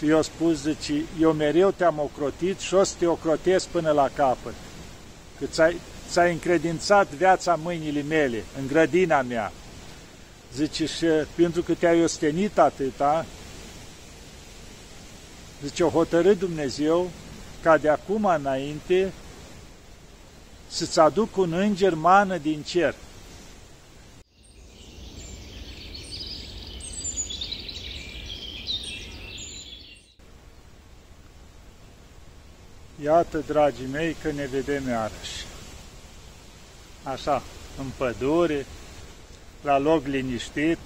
Și eu spus, zice, eu mereu te-am ocrotit și o să te ocrotesc până la capăt. Că ți-ai, ți-ai încredințat viața mâinile mele, în grădina mea. Zice, și pentru că te-ai ostenit atâta, zice, o hotărât Dumnezeu ca de acum înainte să-ți aduc un înger mană din cer. Iată, dragii mei, că ne vedem iarăși. Așa, în pădure, la loc liniștit,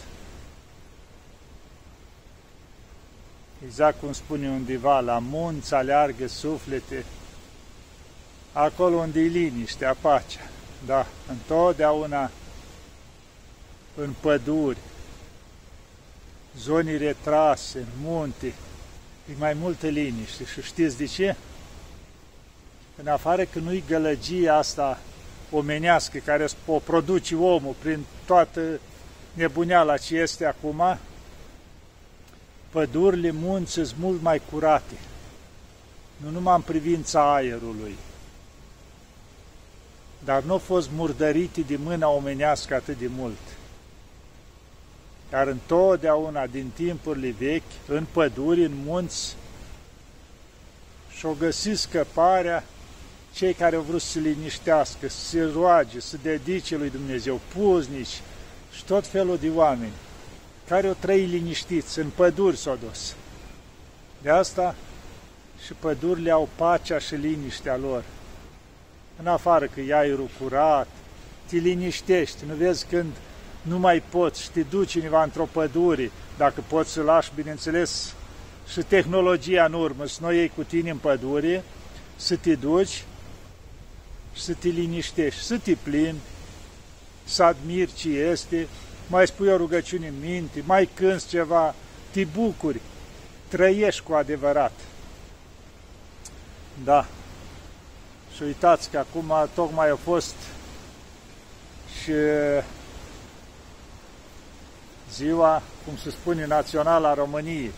exact cum spune undeva, la munți aleargă suflete, acolo unde e liniștea, pacea. Da, întotdeauna în păduri, zone retrase, în munte, e mai multă liniște. Și știți de ce? În afară că nu-i gălăgia asta omenească care o produce omul prin toată nebuneala ce este acum, pădurile, munți sunt mult mai curate. Nu numai în privința aerului, dar nu au fost murdărite de mâna omenească atât de mult. Dar întotdeauna, din timpurile vechi, în păduri, în munți, și-o găsit scăparea cei care au vrut să se liniștească, să se roage, să dedice lui Dumnezeu, puznici și tot felul de oameni care au trăit liniștiți, în păduri s-au dus. De asta și pădurile au pacea și liniștea lor. În afară că e aerul curat, te liniștești, nu vezi când nu mai poți și te duci undeva într-o pădure, dacă poți să lași, bineînțeles, și tehnologia în urmă, să nu iei cu tine în pădure, să te duci și să te liniștești, să te plimbi, să admiri ce este, mai spui o rugăciune în minte, mai cânți ceva, te bucuri, trăiești cu adevărat. Da. Și uitați că acum tocmai a fost și ziua, cum se spune, națională a României,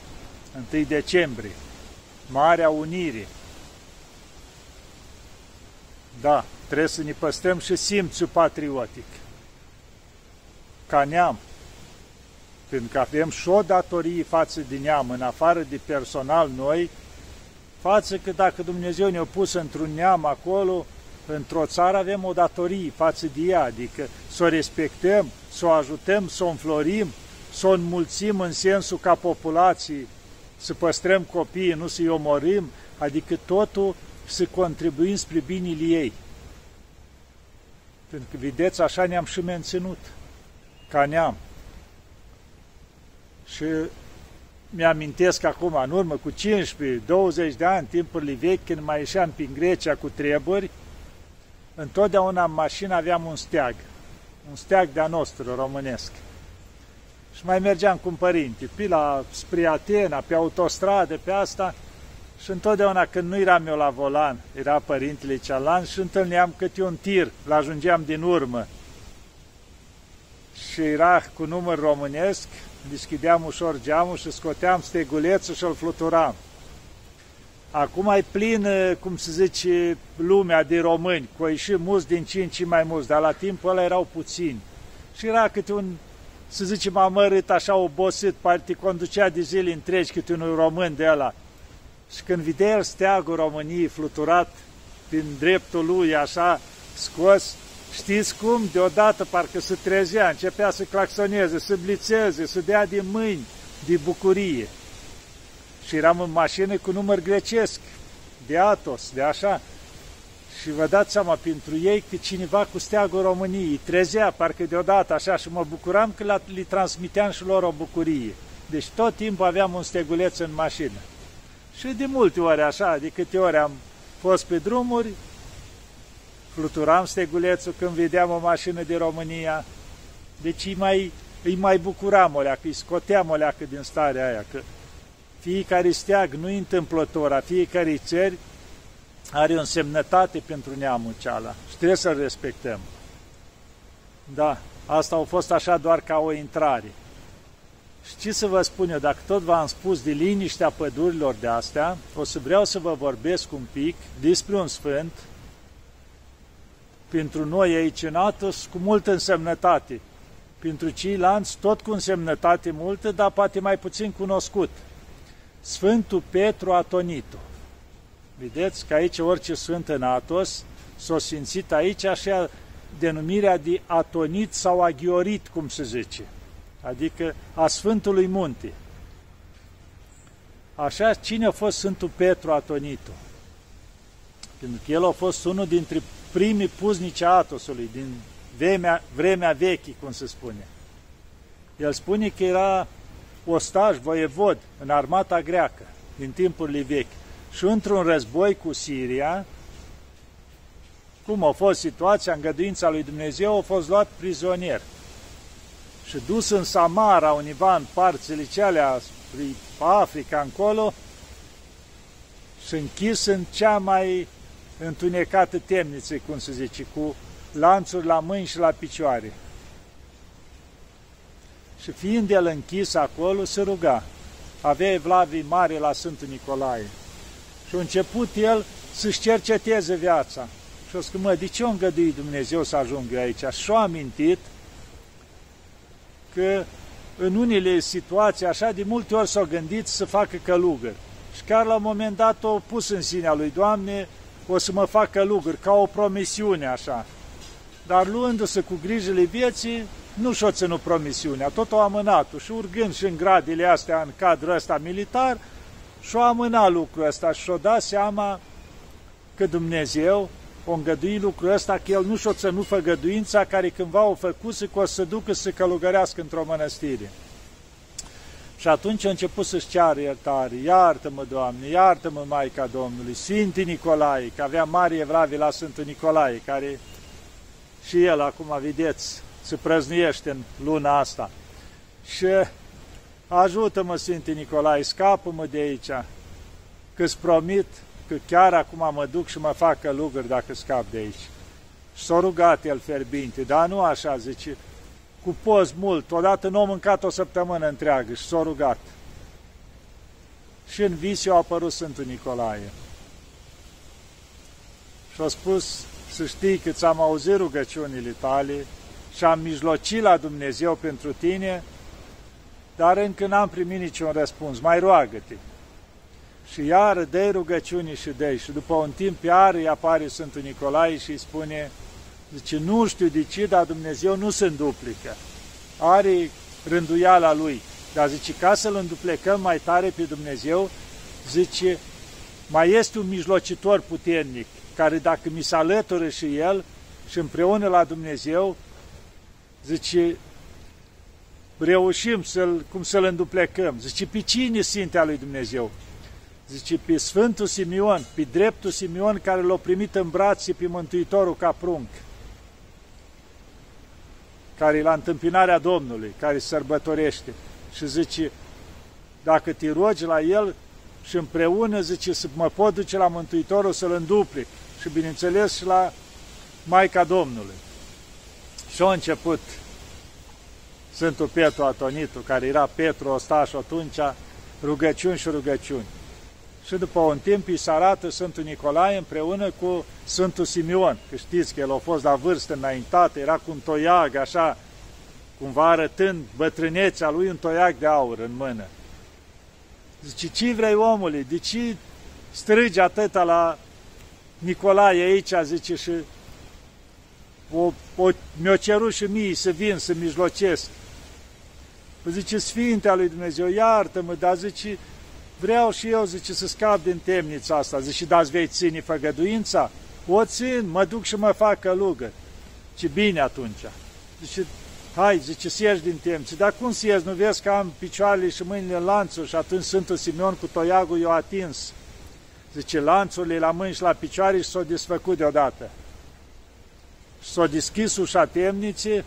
1 decembrie, Marea Unire. Da, trebuie să ne păstrăm și simțul patriotic. Ca neam, pentru că avem și o datorie față de neam, în afară de personal noi, față că dacă Dumnezeu ne-a pus într-un neam acolo, într-o țară avem o datorie față de ea, adică să o respectăm, să o ajutăm, să o înflorim, să o înmulțim în sensul ca populații, să păstrăm copiii, nu să-i omorâm, adică totul să contribuim spre binele ei. Pentru că, vedeți, așa ne-am și menținut ca neam. Și mi-amintesc acum, în urmă, cu 15-20 de ani, timpurile vechi, când mai ieșeam prin Grecia cu treburi, întotdeauna în mașină aveam un steag, un steag de-a nostru, românesc. Și mai mergeam cu părinte, pe la, spre Atena, pe autostradă, pe asta, și întotdeauna când nu eram eu la volan, era părintele cealaltă și întâlneam câte un tir, l-ajungeam din urmă și era cu număr românesc, deschideam ușor geamul și scoteam stegulețul și îl fluturam. Acum e plin, cum se zice, lumea de români, cu și mulți din ce în ce mai mulți, dar la timpul ăla erau puțini. Și era câte un, să zicem, amărât, așa obosit, poate conducea de zile întregi câte un român de ăla. Și când vedea el steagul României fluturat din dreptul lui, așa, scos, Știți cum? Deodată parcă se trezea, începea să claxoneze, să blițeze, să dea din mâini, de bucurie. Și eram în mașină cu număr grecesc, de Atos, de așa. Și vă dați seama, pentru ei, că cineva cu steagul României trezea, parcă deodată așa, și mă bucuram că le transmiteam și lor o bucurie. Deci tot timpul aveam un steguleț în mașină. Și de multe ori așa, de câte ori am fost pe drumuri, fluturam stegulețul când vedeam o mașină de România, deci îi mai, îi mai bucuram o leacă, îi scoteam o leacă din starea aia, că fiecare steag nu întâmplător, a fiecare țări are o însemnătate pentru neamul ceala și trebuie să-l respectăm. Da, asta a fost așa doar ca o intrare. Și ce să vă spun eu, dacă tot v-am spus de liniștea pădurilor de astea, o să vreau să vă vorbesc un pic despre un sfânt pentru noi aici în Atos cu multă însemnătate. Pentru ceilalți tot cu însemnătate multă, dar poate mai puțin cunoscut. Sfântul Petru Atonitu. Vedeți că aici orice sfânt în Atos s-a simțit aici așa denumirea de atonit sau aghiorit, cum se zice, adică a Sfântului Munte. Așa, cine a fost Sfântul Petru Atonitu? Pentru că el a fost unul dintre primii puznici a Atosului, din vremea, vremea vechi, cum se spune. El spune că era ostaj, voievod, în armata greacă, din timpurile vechi. Și într-un război cu Siria, cum a fost situația, îngăduința lui Dumnezeu, a fost luat prizonier și dus în Samara, univa în parțile cealea spre Africa încolo și închis în cea mai întunecată temniță, cum se zice, cu lanțuri la mâini și la picioare. Și fiind el închis acolo, se ruga. Avea evlavii mare la Sfântul Nicolae. Și a început el să-și cerceteze viața. Și o spus, mă, de ce o îngădui Dumnezeu să ajung eu aici? Și a amintit că în unele situații, așa, de multe ori s-au gândit să facă călugări. Și chiar la un moment dat o pus în sinea lui, Doamne, o să mă fac călugări, ca o promisiune, așa. Dar luându-se cu grijile vieții, nu și-o ținut promisiunea, tot o amânat și urgând și în gradile astea, în cadrul ăsta militar, și-o amânat lucrul ăsta și-o dat seama că Dumnezeu o îngădui lucrul ăsta, că el nu și-o ținut făgăduința care cândva o făcuse că o să ducă să călugărească într-o mănăstire. Și atunci a început să-și ceară iertare. Iartă-mă, Doamne, iartă-mă, Maica Domnului, Sfântul Nicolae, că avea mari evravi la Sfântul Nicolae, care și el, acum vedeți, se prăznuiește în luna asta. Și ajută-mă, Sfântul Nicolae, scapă-mă de aici, că-ți promit că chiar acum mă duc și mă fac călugări dacă scap de aici. Și s-a rugat el ferbinte, dar nu așa, zice, cu post mult, odată nu a mâncat o săptămână întreagă și s-a rugat. Și în vis a apărut Sfântul Nicolae. Și a spus, să știi că ți-am auzit rugăciunile tale și am mijlocit la Dumnezeu pentru tine, dar încă n-am primit niciun răspuns, mai roagă-te. Și iară dă rugăciuni și dă Și după un timp iară îi apare Sfântul Nicolae și îi spune, zice, nu știu de ce, dar Dumnezeu nu se înduplică. Are rânduiala lui. Dar zice, ca să-L înduplecăm mai tare pe Dumnezeu, zice, mai este un mijlocitor puternic, care dacă mi se alătură și El și împreună la Dumnezeu, zice, reușim să-l, cum să-l înduplecăm. Zice, pe cine Sfintea lui Dumnezeu? Zice, pe Sfântul Simion, pe dreptul Simion care l-a primit în brațe pe Mântuitorul ca prunc, care e la întâmpinarea Domnului, care sărbătorește și zice, dacă te rogi la el și împreună, zice, să mă pot duce la Mântuitorul să-l înduplic și bineînțeles și la Maica Domnului. Și a început Sfântul Petru Atonitu, care era Petru Ostaș atunci, rugăciuni și rugăciuni și după un timp îi se arată Sfântul Nicolae împreună cu Sfântul Simeon, că știți că el a fost la vârstă înaintată, era cu un toiag așa, cumva arătând bătrânețea lui un toiag de aur în mână. Zice, ce vrei omule, de ce strigi atâta la Nicolae aici, zice, și o, o, mi-o cerut și mie să vin, să mijlocesc. Păi zice, Sfintea lui Dumnezeu, iartă-mă, dar zice, vreau și eu, zice, să scap din temnița asta. Zice, da, vei ține făgăduința? O țin, mă duc și mă fac călugă. Ce bine atunci. Zice, hai, zice, să ieși din temniță. Dar cum să ieși? Nu vezi că am picioarele și mâinile în lanțuri? Și atunci Sfântul Simeon cu toiagul i-a atins. Zice, lanțurile la mâini și la picioare și s-au desfăcut deodată. Și s-a deschis ușa temniței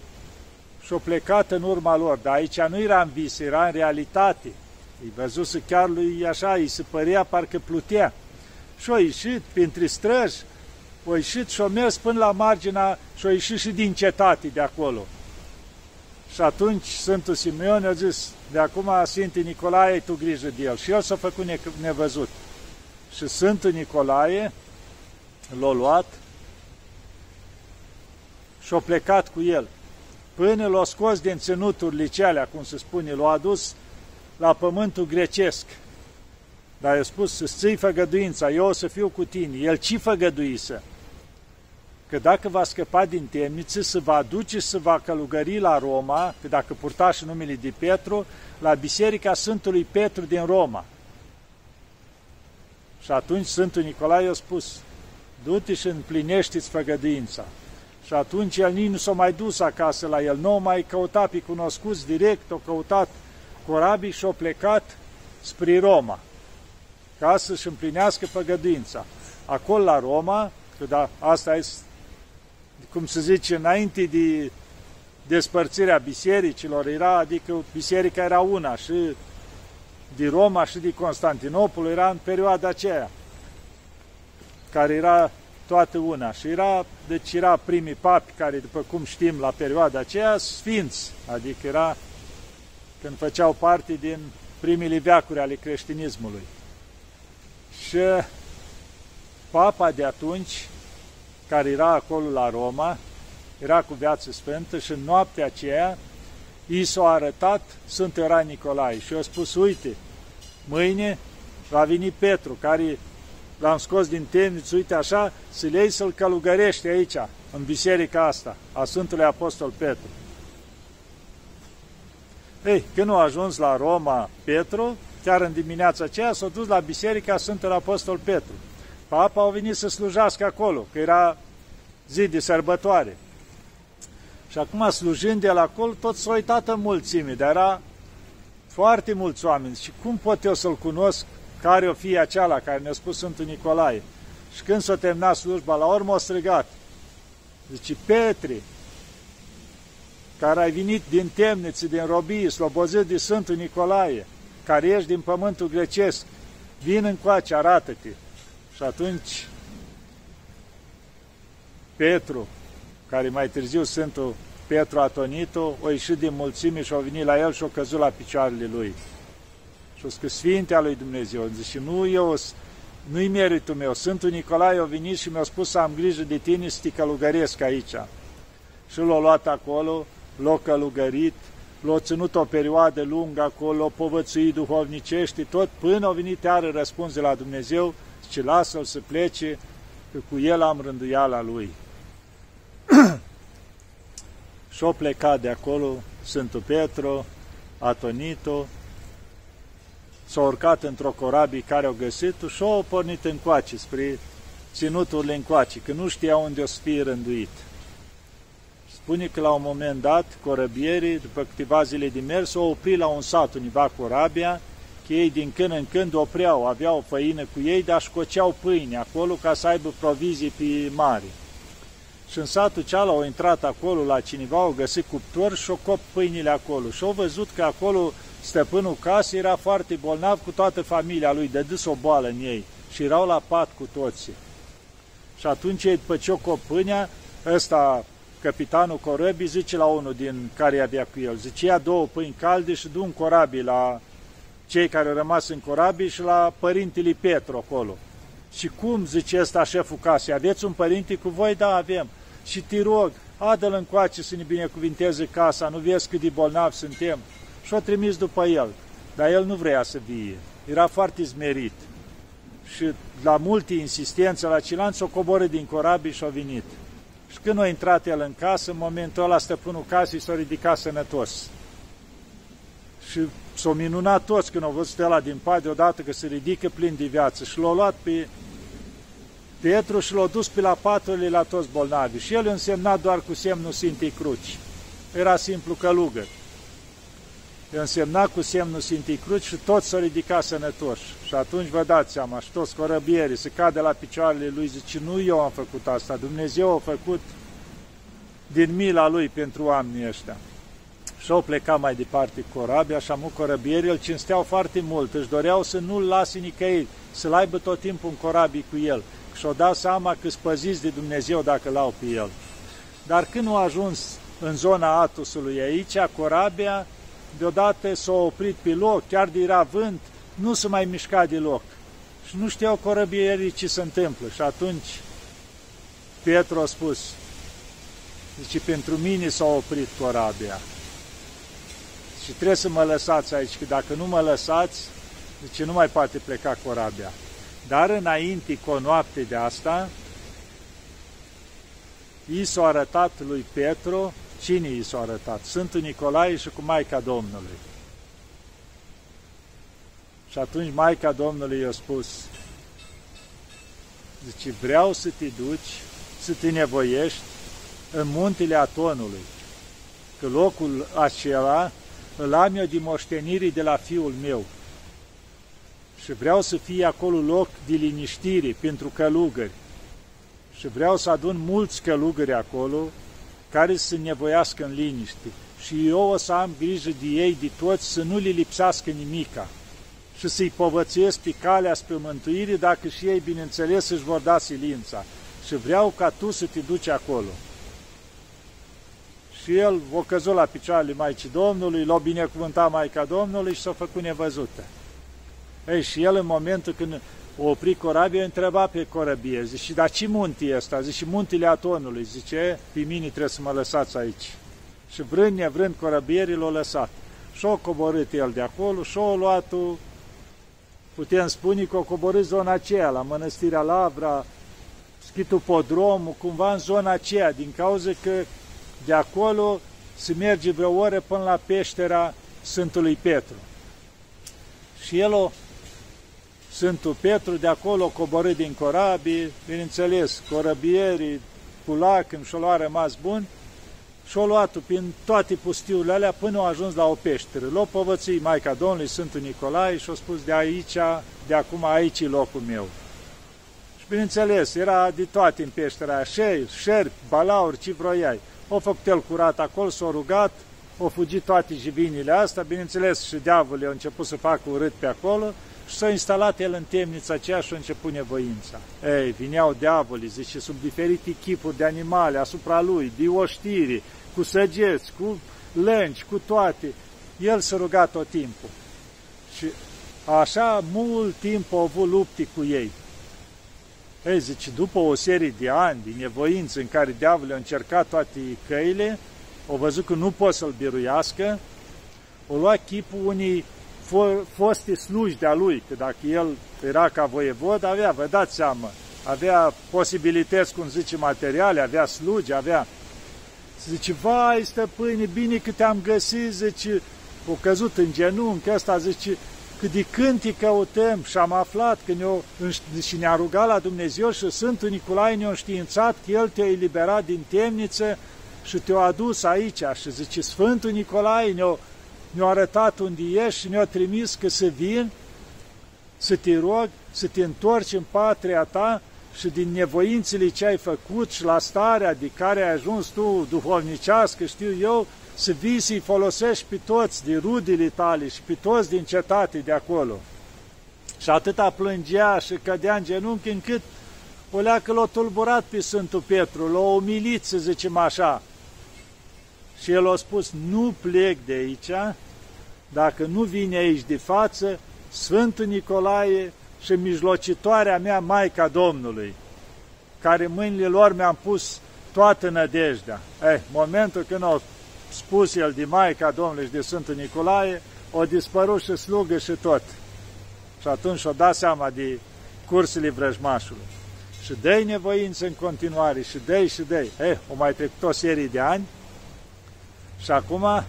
și-o plecat în urma lor. Dar aici nu era în vis, era în realitate. Îi văzuse chiar lui așa, îi se părea parcă plutea. Și-a ieșit printre străzi, a ieșit și-a mers până la marginea și-a ieșit și din cetate de acolo. Și atunci Sfântul Simeon a zis, de acum Sfântul Nicolae, ai tu grijă de el. Și el s-a făcut nevăzut. Și Sfântul Nicolae l-a luat și a plecat cu el. Până l-a scos din ținuturile cealea, cum se spune, l-a adus la pământul grecesc. Dar i-a spus să ții făgăduința, eu o să fiu cu tine. El ce făgăduise? Că dacă va scăpa din temniță, să va aduce să va călugări la Roma, că dacă purta și numele de Petru, la Biserica Sfântului Petru din Roma. Și atunci Sfântul Nicolae i-a spus, du-te și împlinește-ți făgăduința. Și atunci el nici nu s-a mai dus acasă la el, nu mai căutat pe cunoscuți direct, o căutat corabii și a plecat spre Roma, ca să-și împlinească făgăduința. Acolo la Roma, că da, asta e, cum se zice, înainte de despărțirea bisericilor, era, adică biserica era una și de Roma și de Constantinopol era în perioada aceea, care era toată una. Și era, deci era primii papi care, după cum știm, la perioada aceea, sfinți, adică era când făceau parte din primele veacuri ale creștinismului. Și papa de atunci, care era acolo la Roma, era cu viață sfântă și în noaptea aceea i s-a arătat Sfânt Ioran Nicolae și i-a spus, uite, mâine va veni Petru, care l-am scos din temniță, uite așa, să-l iei să-l călugărești aici, în biserica asta, a Sfântului Apostol Petru. Ei, când a ajuns la Roma Petru, chiar în dimineața aceea, s-a dus la biserica Sfântului Apostol Petru. Papa a venit să slujească acolo, că era zi de sărbătoare. Și acum, slujând el acolo, tot s-a uitat în mulțime, dar era foarte mulți oameni. Și cum pot eu să-l cunosc care o fie aceala care ne-a spus Sfântul Nicolae. Și când s-a terminat slujba, la urmă a strigat. Zice, Petri, care ai venit din temniță, din robie, slobozit de Sfântul Nicolae, care ești din pământul grecesc, vin încoace, arată-te. Și atunci Petru, care mai târziu Sfântul Petru Atonito, o ieșit din mulțime și a venit la el și a căzut la picioarele lui. Și o scris Sfintea lui Dumnezeu. Zice, nu eu, nu-i meritul meu. Sfântul Nicolae a venit și mi-a spus să am grijă de tine să te călugăresc aici. Și l-a luat acolo, l-a călugărit, l-a ținut o perioadă lungă acolo, l-a povățuit duhovnicește, tot până a venit iară răspuns de la Dumnezeu, și lasă-l să plece, că cu el am rânduiala lui. și-o plecat de acolo Sfântul Petru, Atonito, s-a urcat într-o corabie care au găsit-o și au pornit încoace, spre ținuturile încoace, că nu știa unde o să fie rânduit. Spune că la un moment dat, corăbierii, după câteva zile de mers, au oprit la un sat univa corabia, că ei din când în când opreau, aveau o făină cu ei, dar școceau pâine acolo ca să aibă provizii pe mare. Și în satul cealaltă au intrat acolo la cineva, au găsit cuptor și au cop pâinile acolo. Și au văzut că acolo stăpânul casei era foarte bolnav cu toată familia lui, de dus o boală în ei și erau la pat cu toții. Și atunci, după ce o copânia, ăsta, capitanul corăbii, zice la unul din care avea cu el, zice, ia două pâini calde și du un corabii la cei care au rămas în corabii și la părintele Petru acolo. Și cum, zice ăsta șeful casei, aveți un părinte cu voi? Da, avem. Și te rog, adă-l încoace să ne binecuvinteze casa, nu vezi cât de bolnavi suntem? și o trimis după el. Dar el nu vrea să vie. Era foarte zmerit. Și la multe insistențe la Cilanț s-o coboră din corabii și a venit. Și când a intrat el în casă, în momentul ăla stăpânul casei s-a ridicat sănătos. Și s-au minunat toți când au văzut ăla din pat deodată că se ridică plin de viață și l-au luat pe Petru și l-au dus pe la paturile la toți bolnavi. Și el însemna doar cu semnul Sfintei Cruci. Era simplu călugăr însemna cu semnul Sfintei Cruci și toți s-au ridicat sănătoși. Și atunci vă dați seama, și toți corăbierii se cade la picioarele lui, zice, nu eu am făcut asta, Dumnezeu a făcut din mila lui pentru oamenii ăștia. Și au plecat mai departe cu corabia, așa mu corăbierii îl cinsteau foarte mult, își doreau să nu-l lase nicăieri, să-l aibă tot timpul în corabii cu el. Și-au dat seama că spăziți de Dumnezeu dacă l-au pe el. Dar când au ajuns în zona Atusului aici, corabia, deodată s-a oprit pe loc, chiar de era vânt, nu se mai mișca deloc. Și nu știau corăbierii ce se întâmplă. Și atunci Petru a spus, zice, pentru mine s-a oprit corabia. Și trebuie să mă lăsați aici, că dacă nu mă lăsați, zice, nu mai poate pleca corabia. Dar înainte, cu o noapte de asta, i s-a arătat lui Petru, cine i s-a arătat? Sfântul Nicolae și cu Maica Domnului. Și atunci Maica Domnului i-a spus, zice, vreau să te duci, să te nevoiești în muntele Atonului, că locul acela îl am eu de moștenire de la fiul meu. Și vreau să fie acolo loc de liniștire pentru călugări. Și vreau să adun mulți călugări acolo care să nevoiască în liniște. Și eu o să am grijă de ei, de toți, să nu le lipsească nimica și să-i povățuiesc pe calea spre mântuire, dacă și ei, bineînțeles, își vor da silința. Și vreau ca tu să te duci acolo. Și el o căzut la picioarele Maicii Domnului, l-a binecuvântat Maica Domnului și s-a făcut nevăzută. Ei, și el în momentul când o opri corabia, întreba pe corăbie, zice, dar ce munte e ăsta? Zice, muntele Atonului. Zice, pe mine trebuie să mă lăsați aici. Și vrând nevrând corăbierii l-a lăsat. Și-a coborât el de acolo și-a luat putem spune că a coborât zona aceea, la Mănăstirea Lavra, Schitul Podromul, cumva în zona aceea, din cauza că de acolo se merge vreo oră până la peștera Sfântului Petru. Și el, o, Sfântul Petru, de acolo coborât din corabii, bineînțeles, corăbierii, cu lacrimi și-o lua rămas bun, și-o luat prin toate pustiurile alea până au ajuns la o peșteră. L-o povății Maica Domnului, Sfântul Nicolae și-a spus de aici, de acum aici e locul meu. Și bineînțeles, era de toate în peștera aia, șerpi, șerpi, balauri, ce vroiai. O făcut el curat acolo, s-a rugat, au fugit toate jivinile astea, bineînțeles și diavolul a început să facă urât pe acolo și s-a instalat el în temnița aceea și a început nevoința. Ei, vineau diavolii, zice, sub diferite chipuri de animale asupra lui, de oștiri, cu săgeți, cu lângi, cu toate. El s-a rugat tot timpul. Și așa mult timp au avut lupte cu ei. Ei, zice, după o serie de ani de nevoință în care diavolul a încercat toate căile, au văzut că nu pot să-l biruiască, o lua chipul unii foste sluji de-a lui, că dacă el era ca voievod, avea, vă dați seama, avea posibilități, cum zice, materiale, avea slugi, avea... Zice, vai, stăpâne, bine că te-am găsit, zice, o căzut în genunchi, ăsta zice, că de când te căutăm și am aflat că ne și ne-a rugat la Dumnezeu și Sfântul Nicolae ne-a științat că El te-a eliberat din temniță și te-a adus aici. Și zice, Sfântul Nicolae ne-a ne-a arătat unde ești și ne-a trimis că să vin, să te rog, să te întorci în patria ta și din nevoințele ce ai făcut și la starea de care ai ajuns tu duhovnicească, știu eu, să vii să-i folosești pe toți de rudele tale și pe toți din cetate de acolo. Și atâta plângea și cădea în genunchi încât o leacă l-a tulburat pe Sfântul Petru, l-a umilit, să zicem așa, și el a spus, nu plec de aici, dacă nu vine aici de față Sfântul Nicolae și mijlocitoarea mea, Maica Domnului, care mâinile lor mi-am pus toată nădejdea. Eh, momentul când au spus el de Maica Domnului și de Sfântul Nicolae, o dispărut și slugă și tot. Și atunci o dat seama de cursele vrăjmașului. Și dă nevoință în continuare, și dă și dă Eh, o mai trecut o serie de ani, și acum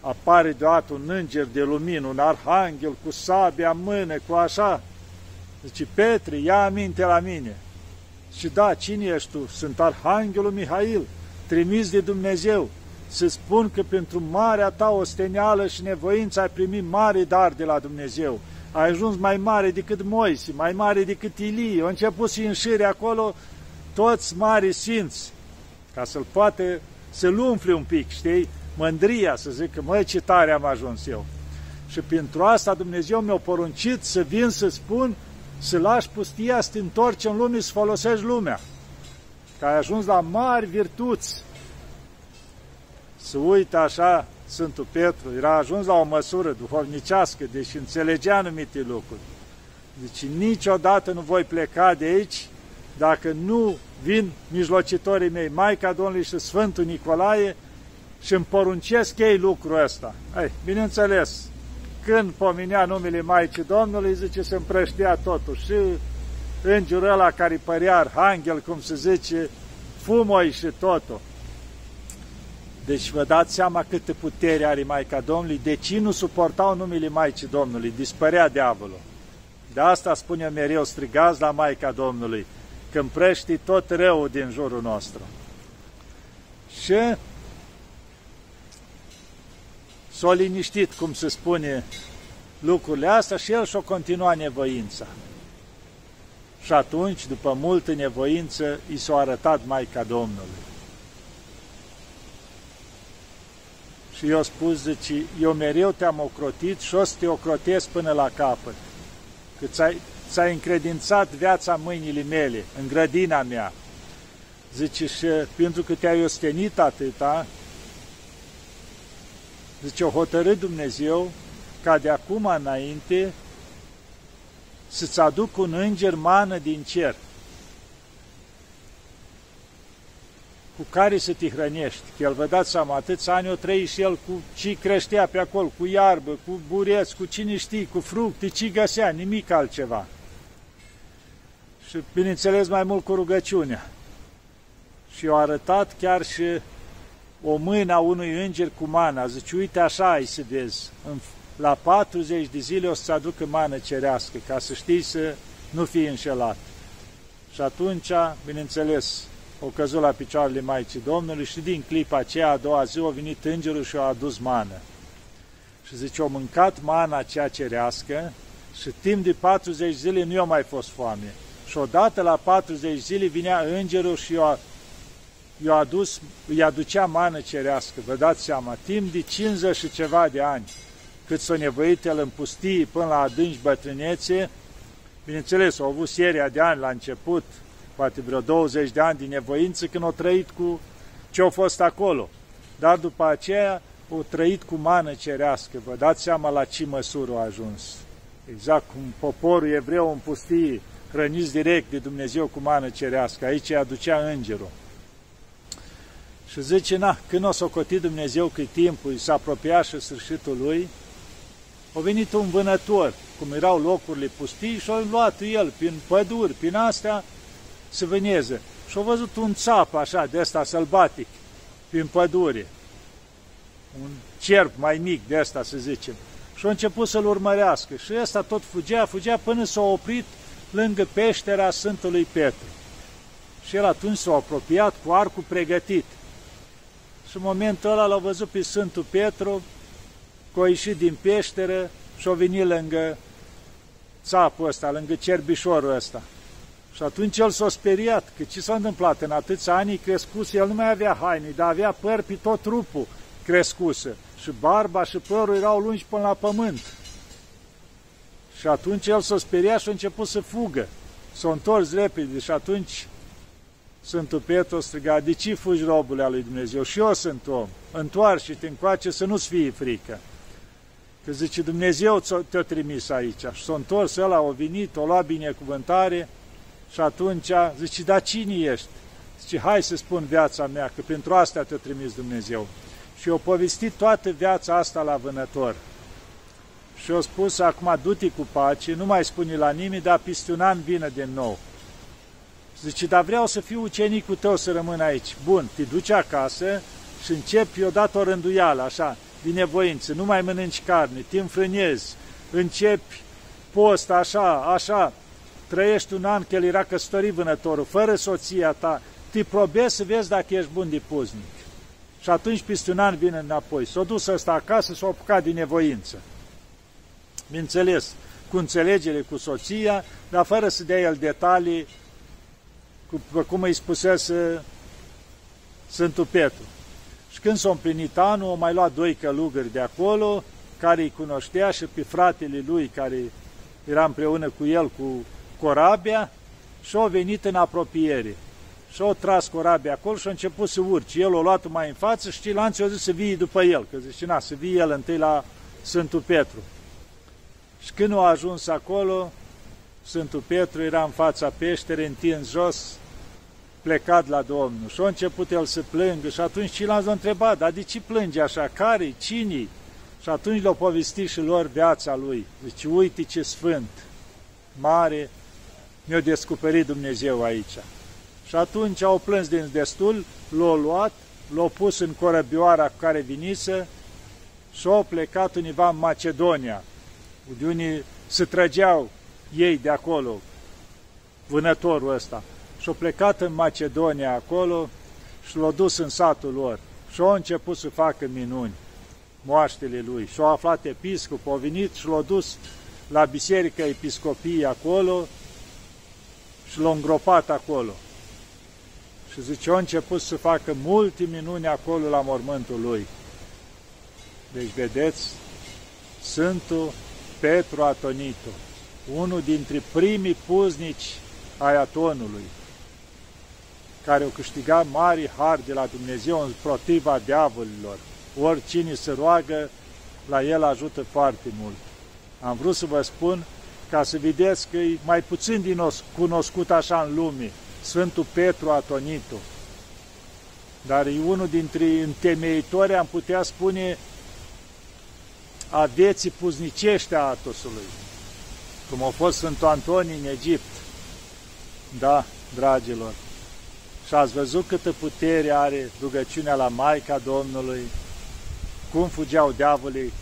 apare deodată un înger de lumină, un arhanghel cu sabia în mână, cu așa. Zice, Petre, ia aminte la mine. Și da, cine ești tu? Sunt arhanghelul Mihail, trimis de Dumnezeu, să spun că pentru marea ta ostenială și nevoință ai primit mare dar de la Dumnezeu. Ai ajuns mai mare decât Moise, mai mare decât Ilie. Au început să înșire acolo toți mari sfinți, ca să-l poate să-l umfle un pic, știi? Mândria, să zic că, măi, ce tare am ajuns eu. Și pentru asta Dumnezeu mi-a poruncit să vin să spun, să lași pustia, să te întorci în lume, să folosești lumea. Că ai ajuns la mari virtuți. să uită așa Sfântul Petru, era ajuns la o măsură duhovnicească, deși înțelegea anumite lucruri. Deci niciodată nu voi pleca de aici dacă nu vin mijlocitorii mei, Maica Domnului și Sfântul Nicolae și îmi poruncesc ei lucrul ăsta. Ei, bineînțeles, când pominea numele Maicii Domnului, zice, se împrăștea totul și îngerul ăla care părea arhanghel, cum se zice, fumoi și totul. Deci vă dați seama câtă putere are Maica Domnului, deci nu suportau numele Maicii Domnului, dispărea diavolul. De asta spune mereu, strigați la Maica Domnului, că împrești tot răul din jurul nostru. Și s-a liniștit, cum se spune, lucrurile astea și el și-o continua nevoința. Și atunci, după multă nevoință, i s-a arătat Maica Domnului. Și eu spus, zice, eu mereu te-am ocrotit și o să te ocrotesc până la capăt. Că ți-ai ți-ai încredințat viața mâinile mele, în grădina mea. Zice, și pentru că te-ai ostenit atâta, zice, o hotărât Dumnezeu ca de acum înainte să-ți aduc un înger mană din cer. cu care să te hrănești. Că el, vă dați seama, atâți ani o trăi și el cu ce creștea pe acolo, cu iarbă, cu bureți, cu cine știi, cu fructe, ce găsea, nimic altceva. Și, bineînțeles, mai mult cu rugăciunea. Și i-a arătat chiar și o mână a unui înger cu mana. Zice, uite așa ai să vezi, la 40 de zile o să-ți aducă mană cerească, ca să știi să nu fii înșelat. Și atunci, bineînțeles, o căzut la picioarele Maicii Domnului și din clipa aceea, a doua zi, a venit îngerul și a adus mană. Și zice, o mâncat mana aceea cerească și timp de 40 zile nu i-a mai fost foame. Și odată la 40 zile vinea îngerul și i-a, i-a adus, îi aducea mană cerească. Vă dați seama, timp de 50 și ceva de ani, cât s-a nevoit el în pustii până la adânci bătrânețe, bineînțeles, au avut seria de ani la început, poate vreo 20 de ani din nevoință, când au trăit cu ce au fost acolo. Dar după aceea au trăit cu mană cerească. Vă dați seama la ce măsură a ajuns. Exact cum poporul evreu în pustie, hrăniți direct de Dumnezeu cu mană cerească. Aici îi aducea îngerul. Și zice, na, când o să coti Dumnezeu că timpul s-a apropiat și sfârșitul lui, a venit un vânător, cum erau locurile pustii, și a luat el prin păduri, prin astea, să vâneze. Și a văzut un țap așa, de ăsta sălbatic, prin pădure. Un cerb mai mic de ăsta, să zicem. Și a început să-l urmărească. Și ăsta tot fugea, fugea până s-a oprit lângă peștera Sfântului Petru. Și el atunci s-a apropiat cu arcul pregătit. Și în momentul ăla l-a văzut pe Sfântul Petru, că a ieșit din peșteră și a venit lângă țapul ăsta, lângă cerbișorul ăsta. Și atunci el s-a speriat, că ce s-a întâmplat? În atâția ani crescuse, el nu mai avea haine, dar avea păr pe tot trupul crescuse. Și barba și părul erau lungi până la pământ. Și atunci el s-a speriat și a început să fugă. S-a întors repede și atunci Sfântul Petru striga, de ce fugi robule al lui Dumnezeu? Și eu sunt om. Întoarce-te încoace să nu-ți fie frică. Că zice, Dumnezeu te-a trimis aici. Și s-a întors ăla, a venit, a luat binecuvântare și atunci zice, dar cine ești? Zice, hai să spun viața mea, că pentru asta te-a trimis Dumnezeu. Și o povestit toată viața asta la vânător și au spus, acum du-te cu pace, nu mai spune la nimeni, dar peste un an vină din nou. Zice, dar vreau să fiu ucenicul tău să rămân aici. Bun, te duci acasă și începi odată o rânduială, așa, din nevoință, nu mai mănânci carne, te înfrânezi, începi post, așa, așa, trăiești un an că el era căsătorit vânătorul, fără soția ta, te probezi să vezi dacă ești bun de puznic. Și atunci peste un an vine înapoi. S-a dus ăsta acasă, s-a apucat din nevoință bineînțeles, cu înțelegere cu soția, dar fără să dea el detalii, cu, cum îi spusese Sfântul Petru. Și când s-a împlinit anul, au mai luat doi călugări de acolo, care îi cunoștea și pe fratele lui, care era împreună cu el cu corabia, și au venit în apropiere. și au tras corabia acolo și a început să urci. El o luat mai în față și ceilalți au zis să vii după el, că zice, na, să vii el întâi la Sfântul Petru. Și când a ajuns acolo, Sfântul Petru era în fața peșterei, întins jos, plecat la Domnul. Și a început el să plângă și atunci ceilalți l-a întrebat, dar de ce plânge așa? care cine Și atunci le-a povestit și lor viața lui. Zice, uite ce sfânt, mare, mi-a descoperit Dumnezeu aici. Și atunci au plâns din destul, l-au luat, l-au pus în corăbioara cu care vinise și au plecat univa în Macedonia, de unii se trăgeau ei de acolo, vânătorul ăsta. Și au plecat în Macedonia acolo și l-au dus în satul lor. Și au început să facă minuni, moaștele lui. Și au aflat episcop, au venit și l-au dus la biserica episcopiei acolo și l-au îngropat acolo. Și zice, au început să facă multe minuni acolo la mormântul lui. Deci, vedeți, Sfântul Petru Atonito, unul dintre primii puznici ai Atonului, care au câștigat mari har de la Dumnezeu împotriva diavolilor. Oricine se roagă, la el ajută foarte mult. Am vrut să vă spun ca să vedeți că e mai puțin din cunoscut așa în lume, Sfântul Petru Atonito. Dar e unul dintre întemeitori, am putea spune, a vieții puznicește a Atosului, cum a fost Sfântul Antonie în Egipt. Da, dragilor, și ați văzut câtă putere are rugăciunea la Maica Domnului, cum fugeau diavolii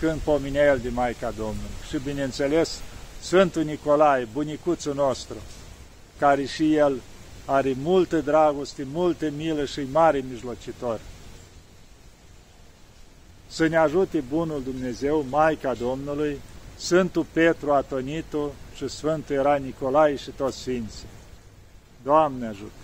când pominea el de Maica Domnului. Și bineînțeles, Sfântul Nicolae, bunicuțul nostru, care și el are multă dragoste, multă milă și mare mijlocitor. Să ne ajute Bunul Dumnezeu, Maica Domnului, Sfântul Petru Atonitu și Sfântul era Nicolae și toți Sfinții. Doamne ajută!